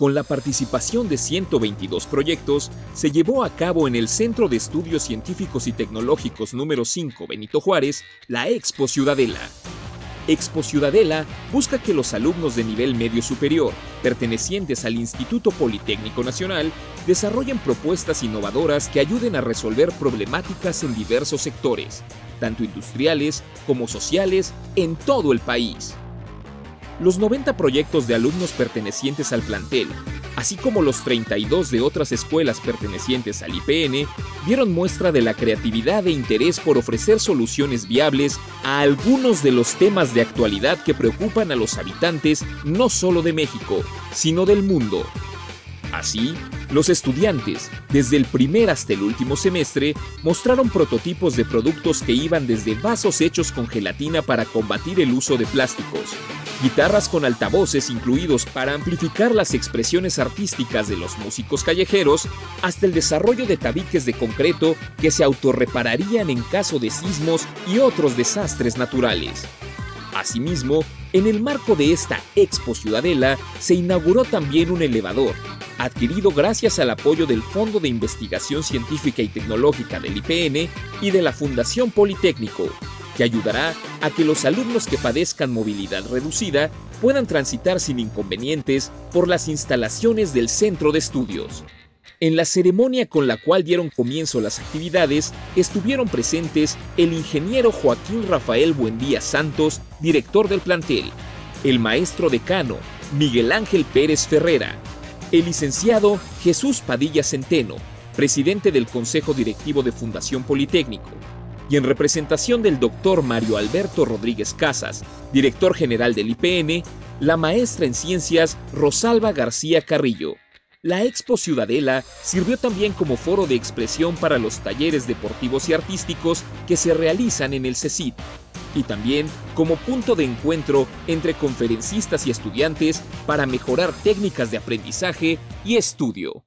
con la participación de 122 proyectos, se llevó a cabo en el Centro de Estudios Científicos y Tecnológicos número 5 Benito Juárez la Expo Ciudadela. Expo Ciudadela busca que los alumnos de nivel medio superior, pertenecientes al Instituto Politécnico Nacional, desarrollen propuestas innovadoras que ayuden a resolver problemáticas en diversos sectores, tanto industriales como sociales, en todo el país. Los 90 proyectos de alumnos pertenecientes al plantel, así como los 32 de otras escuelas pertenecientes al IPN, dieron muestra de la creatividad e interés por ofrecer soluciones viables a algunos de los temas de actualidad que preocupan a los habitantes no solo de México, sino del mundo. Así, los estudiantes, desde el primer hasta el último semestre, mostraron prototipos de productos que iban desde vasos hechos con gelatina para combatir el uso de plásticos, guitarras con altavoces incluidos para amplificar las expresiones artísticas de los músicos callejeros, hasta el desarrollo de tabiques de concreto que se autorrepararían en caso de sismos y otros desastres naturales. Asimismo, en el marco de esta Expo Ciudadela se inauguró también un elevador, adquirido gracias al apoyo del Fondo de Investigación Científica y Tecnológica del IPN y de la Fundación Politécnico, que ayudará a que los alumnos que padezcan movilidad reducida puedan transitar sin inconvenientes por las instalaciones del centro de estudios. En la ceremonia con la cual dieron comienzo las actividades, estuvieron presentes el ingeniero Joaquín Rafael Buendía Santos, director del plantel, el maestro decano Miguel Ángel Pérez Ferrera, el licenciado Jesús Padilla Centeno, presidente del Consejo Directivo de Fundación Politécnico, y en representación del doctor Mario Alberto Rodríguez Casas, director general del IPN, la maestra en ciencias Rosalba García Carrillo. La Expo Ciudadela sirvió también como foro de expresión para los talleres deportivos y artísticos que se realizan en el CECIT, y también como punto de encuentro entre conferencistas y estudiantes para mejorar técnicas de aprendizaje y estudio.